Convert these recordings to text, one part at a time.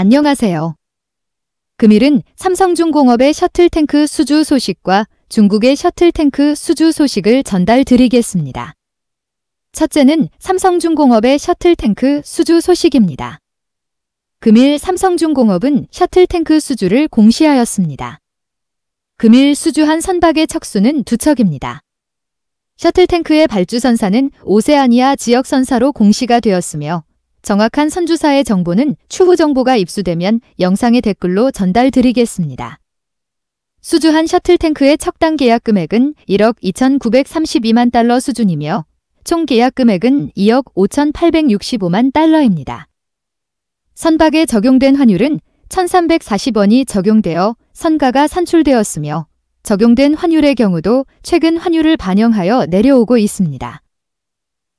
안녕하세요. 금일은 삼성중공업의 셔틀탱크 수주 소식과 중국의 셔틀탱크 수주 소식을 전달 드리겠습니다. 첫째는 삼성중공업의 셔틀탱크 수주 소식입니다. 금일 삼성중공업은 셔틀탱크 수주를 공시하였습니다. 금일 수주한 선박의 척수는 두 척입니다. 셔틀탱크의 발주선사는 오세아니아 지역선사로 공시가 되었으며 정확한 선주사의 정보는 추후 정보가 입수되면 영상의 댓글로 전달드리겠습니다. 수주한 셔틀탱크의 척당 계약 금액은 1억 2,932만 달러 수준이며 총 계약 금액은 2억 5,865만 달러입니다. 선박에 적용된 환율은 1,340원이 적용되어 선가가 산출되었으며 적용된 환율의 경우도 최근 환율을 반영하여 내려오고 있습니다.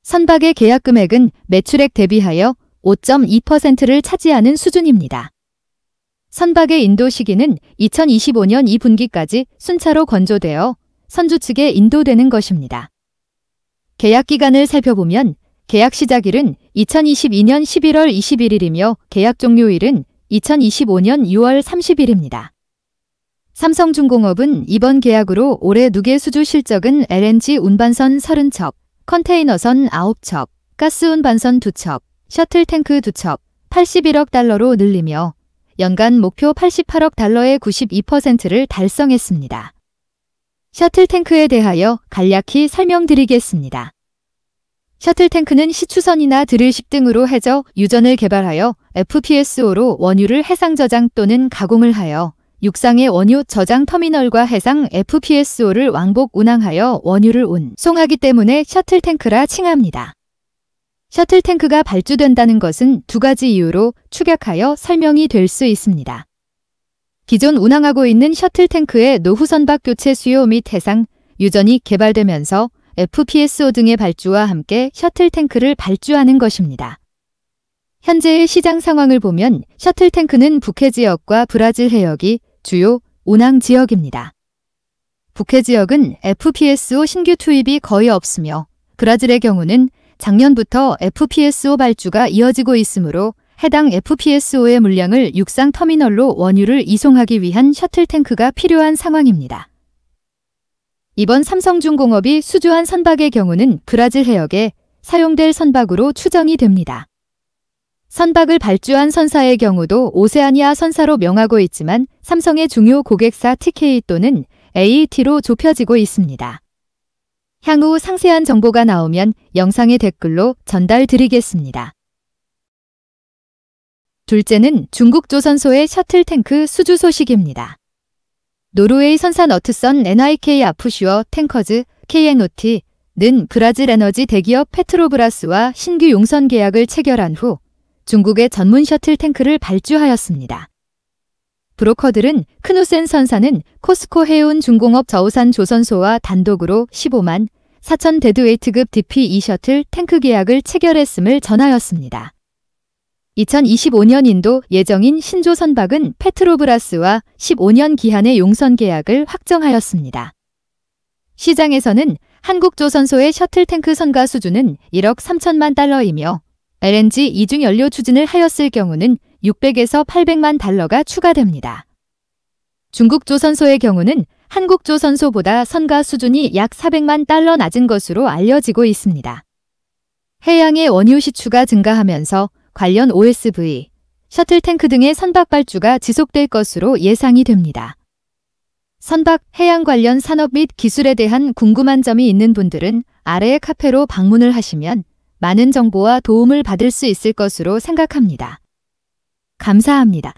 선박의 계약 금액은 매출액 대비하여 5.2%를 차지하는 수준입니다. 선박의 인도 시기는 2025년 2분기까지 순차로 건조되어 선주 측에 인도되는 것입니다. 계약 기간을 살펴보면 계약 시작일은 2022년 11월 21일이며 계약 종료일은 2025년 6월 30일입니다. 삼성중공업은 이번 계약으로 올해 누계 수주 실적은 LNG 운반선 30척, 컨테이너선 9척, 가스 운 반선 2척, 셔틀 탱크 2척, 81억 달러로 늘리며 연간 목표 88억 달러의 92%를 달성했습니다. 셔틀 탱크에 대하여 간략히 설명드리겠습니다. 셔틀 탱크는 시추선이나 드릴식 등으로 해저 유전을 개발하여 FPSO로 원유를 해상 저장 또는 가공을 하여 육상의 원유 저장 터미널과 해상 FPSO를 왕복 운항하여 원유를 운송하기 때문에 셔틀탱크라 칭합니다. 셔틀탱크가 발주된다는 것은 두 가지 이유로 축약하여 설명이 될 수 있습니다. 기존 운항하고 있는 셔틀탱크의 노후 선박 교체 수요 및 해상, 유전이 개발되면서 FPSO 등의 발주와 함께 셔틀탱크를 발주하는 것입니다. 현재의 시장 상황을 보면 셔틀탱크는 북해 지역과 브라질 해역이 주요 운항 지역입니다. 북해 지역은 FPSO 신규 투입이 거의 없으며 브라질의 경우는 작년부터 FPSO 발주가 이어지고 있으므로 해당 FPSO의 물량을 육상 터미널로 원유를 이송하기 위한 셔틀 탱크가 필요한 상황입니다. 이번 삼성중공업이 수주한 선박의 경우는 브라질 해역에 사용될 선박으로 추정이 됩니다. 선박을 발주한 선사의 경우도 오세아니아 선사로 명하고 있지만 삼성의 중요 고객사 TK 또는 AET로 좁혀지고 있습니다. 향후 상세한 정보가 나오면 영상의 댓글로 전달드리겠습니다. 둘째는 중국 조선소의 셔틀탱크 수주 소식입니다. 노르웨이 선사 너트선 NIK 아프슈어 탱커즈 KNOT는 브라질 에너지 대기업 페트로브라스와 신규 용선 계약을 체결한 후 중국의 전문 셔틀 탱크를 발주하였습니다. 브로커들은 크누센 선사는 코스코 해운 중공업 저우산 조선소와 단독으로 15만 4천 deadweight급 DP2 셔틀 탱크 계약을 체결했음을 전하였습니다. 2025년 인도 예정인 신조 선박은 페트로브라스와 15년 기한의 용선 계약을 확정하였습니다. 시장에서는 한국조선소의 셔틀 탱크 선가 수준은 1억 3천만 달러이며 LNG 이중 연료 추진을 하였을 경우는 600에서 800만 달러가 추가됩니다. 중국 조선소의 경우는 한국 조선소보다 선가 수준이 약 400만 달러 낮은 것으로 알려지고 있습니다. 해양의 원유 시추가 증가하면서 관련 OSV, 셔틀탱크 등의 선박 발주가 지속될 것으로 예상이 됩니다. 선박, 해양 관련 산업 및 기술에 대한 궁금한 점이 있는 분들은 아래의 카페로 방문을 하시면 많은 정보와 도움을 받을 수 있을 것으로 생각합니다. 감사합니다.